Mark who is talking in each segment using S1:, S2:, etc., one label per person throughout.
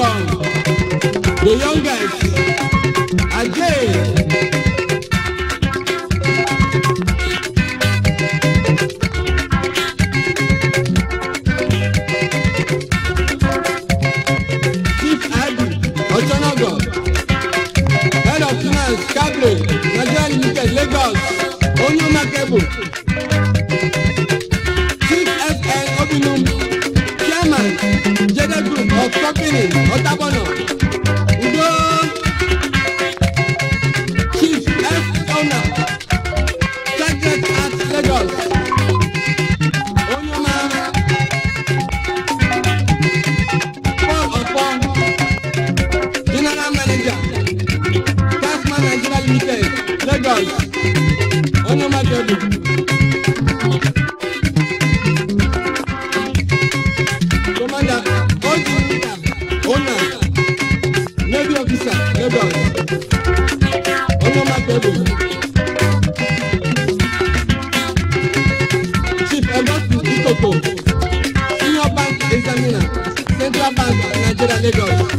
S1: welcome the young guys. Ajay. of company ọ̀tàbọ̀nà Udo chief f owner target at Lagos Onyema Paul Opo general manager Tasman Nigeria limited Lagos Onyema Jodu. levy officer Lagos ọmọ makebo chief Egbosu Ikoko senior bank examiner Central Bank of Nigeria Lagos.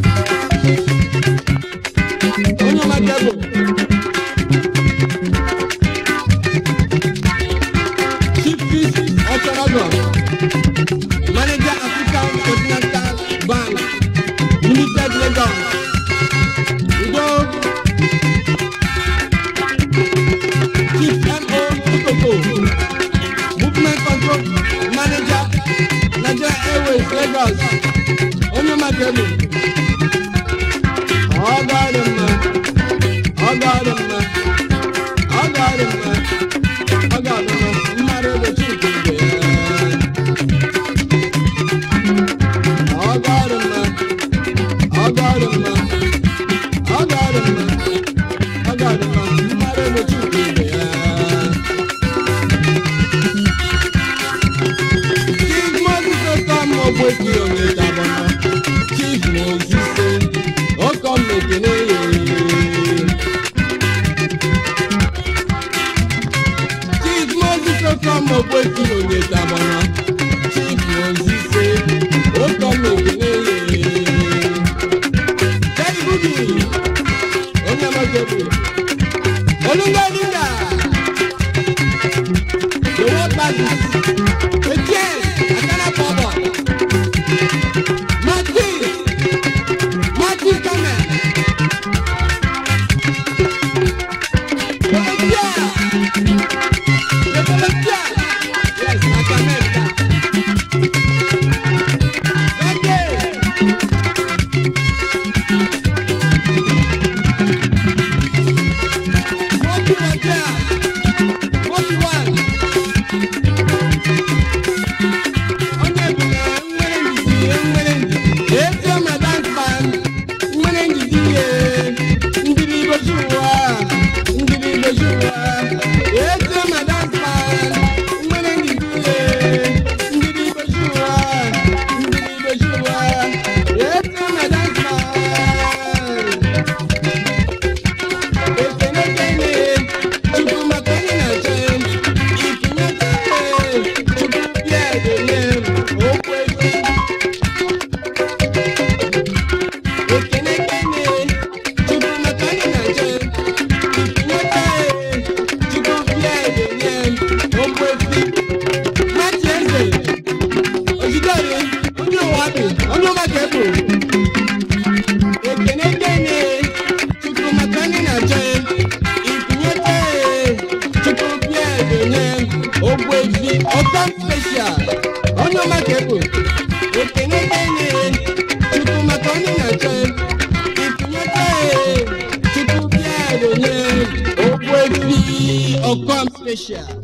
S1: ¡Gracias! olùgbé nígbà lówó gbalù. Ogboji ọ̀tá special ọ̀nà makebo ekenete ne tutu maka ọ̀nà na-achọ itinete tutu bịa ero nye Ogboji ọkọm special.